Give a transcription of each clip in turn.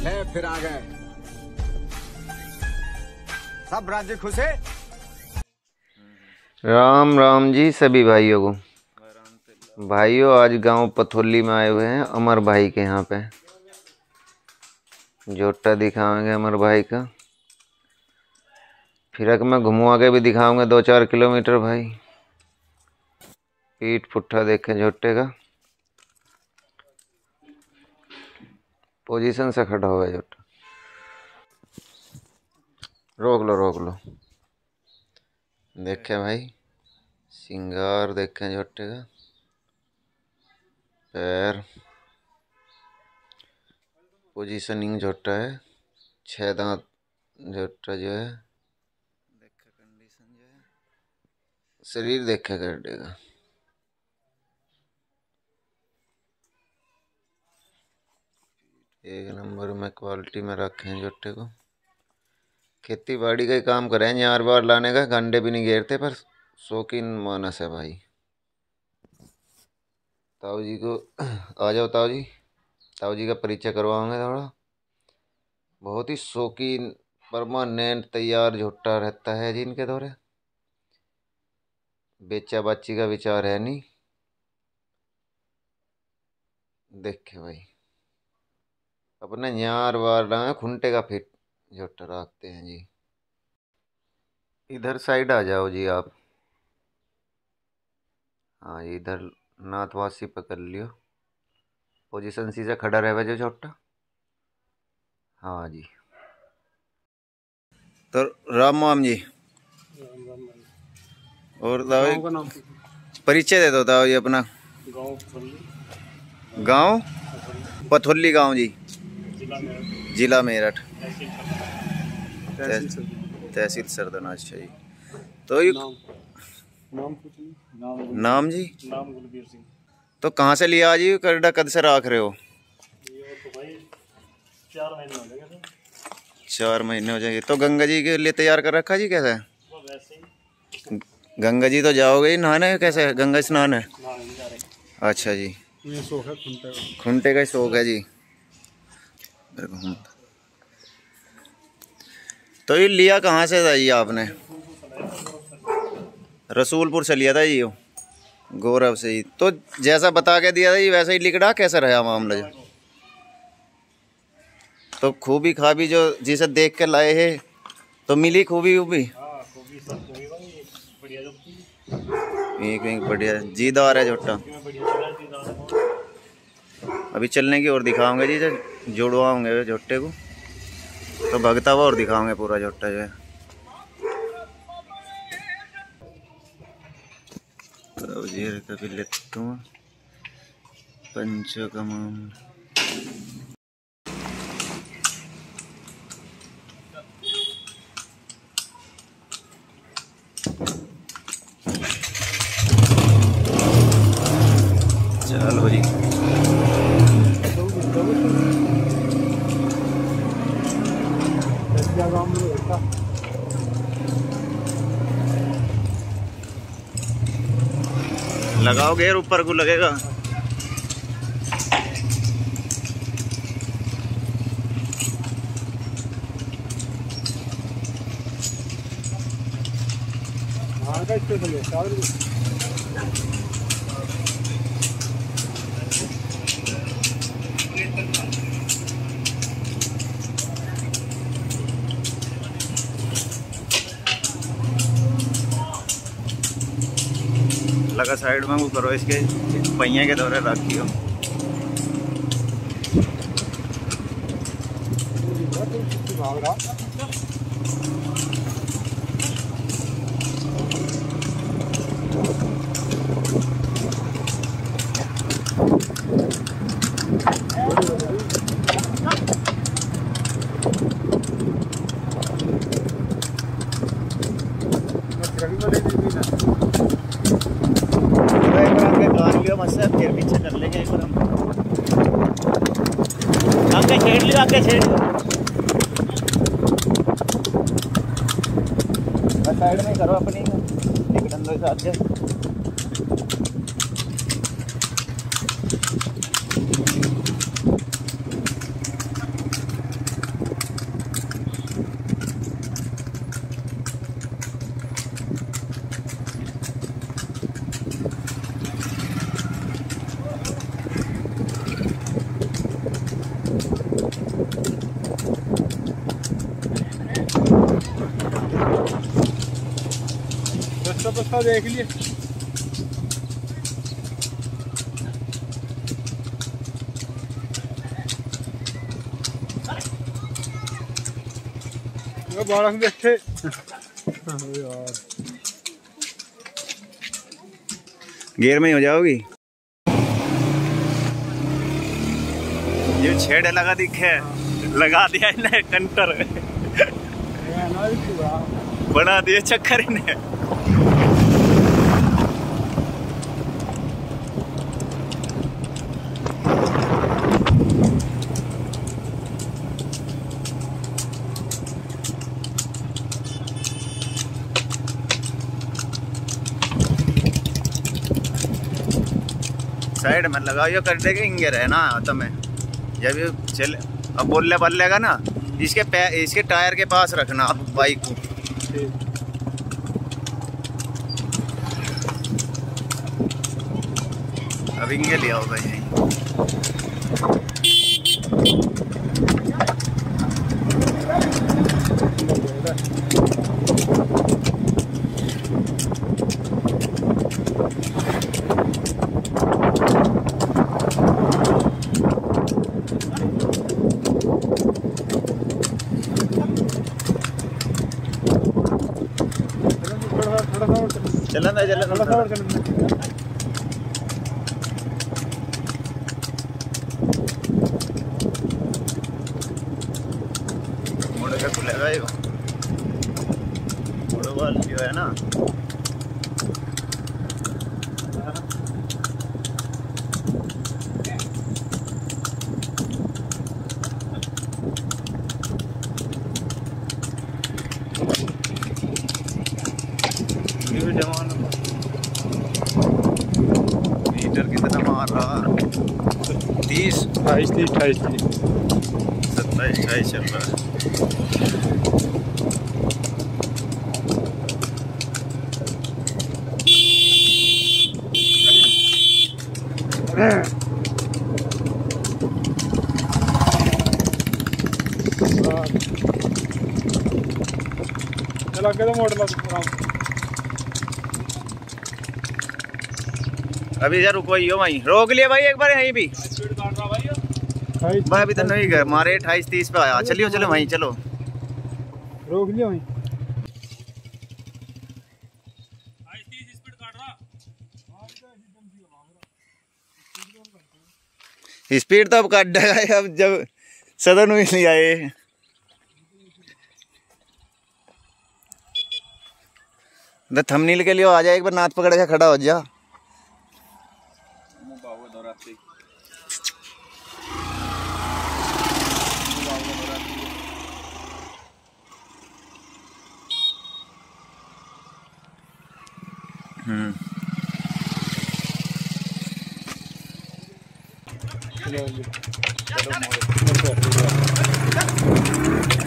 ले फिर आ गए सब राज्य खुश है? राम राम जी, सभी भाइयों को। भाइयों, आज गाँव पथोली में आए हुए हैं अमर भाई के यहाँ पे। जोटा दिखाएँगे अमर भाई का। फिर मैं घुमा के भी दिखाऊँगा दो चार किलोमीटर, भाई। पीठ पुट्ठा देखे झोटे का। पोजीशन से खड़ा हुआ है जोटा। रोक लो रोक लो। देखे भाई, सिंगार देखें झोटे का। पैर। पोजीशनिंग झोटा है। छह दांत झोटा है जो है। शरीर देखे कर देगा एक नंबर में क्वालिटी में रखे हैं जोटे को। खेती बाड़ी का ही काम करें यार बार लाने का, गंडे भी नहीं घेरते, पर शौकीन मानस है भाई। ताऊ जी को, आ जाओ ताऊ जी। ताऊ जी का परिचय करवाओगे थोड़ा। बहुत ही शौकीन, परमानेंट, तैयार झुट्टा रहता है जी इनके दौरे। बेचा बाची का विचार है नहीं। देखे भाई। अपने यार वार खुंटे का फिट झुट्टा रखते हैं जी। इधर साइड आ जाओ जी आप। हाँ इधर नाथवासी पकड़ लियो। पोजीशन सी से खड़ा रहे जो छोटा। हाँ जी। तो राम राम जी। और दाओ परिचय दे दो दाओ जी अपना। गाँव पथोली गाँव जी। जिला मेरठ। तहसील सरदना अच्छा जी तो ये नाम कुछ नहीं नाम नाम जी? नाम गुलबीर सिंह। तो कहाँ से लिया जी करडा कद से राख रहे हो? ये तो भाई चार महीने हो हो जाएँगे। तो गंगा जी के लिए तैयार कर रखा जी कैसे गंगा जी तो जाओगे ही। नहाने कैसे? गंगा स्नान है? अच्छा जी। है खुंटे का ही शौक है जी। मेरे को तो ये लिया कहाँ से था जी आपने? रसूलपुर से लिया था जी यो गौरव से ही। तो जैसा बता के दिया था जी, वैसा ही लिखड़ा कैसे रहा मामला जो? तो खूबी खाबी जो जिसे देख के लाए है तो मिली खूबी भाई बढ़िया, जीदार है दाना अभी चलने की और दिखाऊँगे जी जो जोड़वाओगे जोटे को। तो भगता हुआ और दिखाओगे पूरा जोटा जो है। तो चलो जी। लगाओगे यार ऊपर को लगेगा। लगा साइड में वो करो इसके पहिए के दौरे रखियो। भाग रहा फिर पीछे कर लेंगे एक बार हम आगे छेड़ साइड में करो अपनी। एक डंडो साथ से रास्ता देख लिए। वो बालक बैठे यार में ही हो जाओगी? ये छेड़ लगा दिखे लगा दिया इन्हें कंटर। बना दिए चक्कर इन्हें। साइड में लगाओ, ये कर देगा, इंगे रहे ना तुम्हें जब ये चल, अब बोलने बल्लेगा ना, इसके पै, इसके टायर के पास रखना अब बाइक को। अब इंगे लिया होगा यहीं। चलना चलन है चलन थोड़ा सा और चलना मोड़े का खुलेगा ये मोड़ो वाल जो है ना ये भी जवान मीटर कितना मार रहा तीस अट्ठाईस थी अट्ठाईस थी सत्ताईस अट्ठाईस चल रहा है चल आगे तो मोड़ लो आराम से। अभी यार रुको यो वहीं रोक लिया भाई एक बार यहीं भी। भाई अभी तो नहीं गए मारे अट्ठाईस तीस पे आया। चलियो चलो वहीं चलो। रोक लिया वहीं। स्पीड तो अब काट देगा अब जब सदन में नहीं आए थमनील के लिए आ जाए एक बार नाथ पकड़ के खड़ा हो जा। Hmm.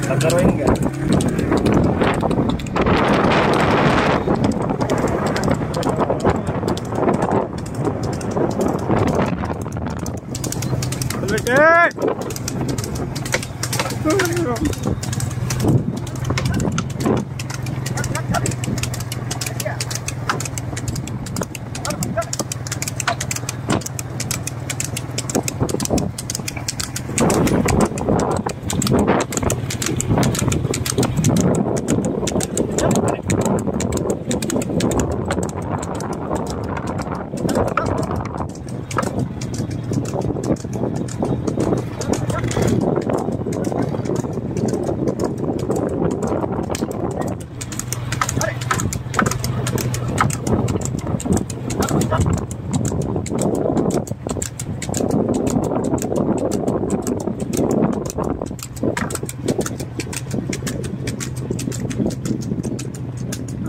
Tataruhin ka.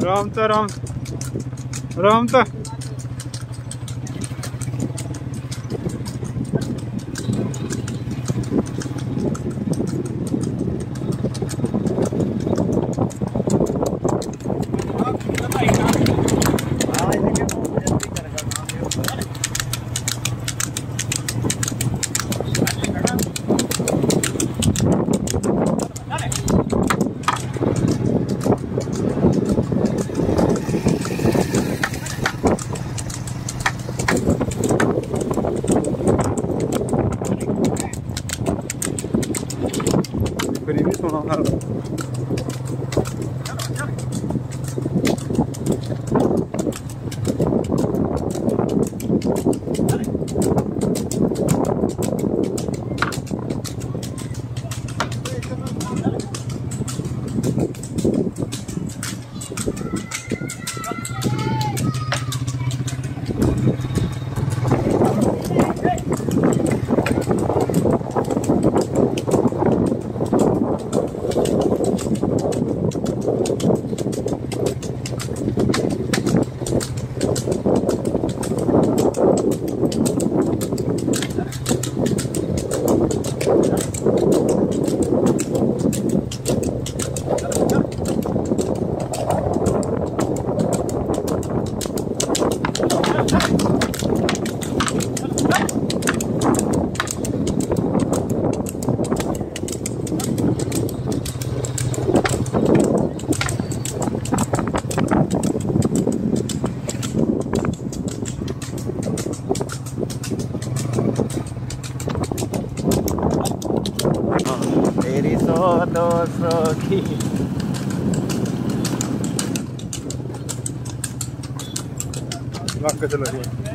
Ромта, Ром. Ромта. そうなんだ todos aquí. Bak kadar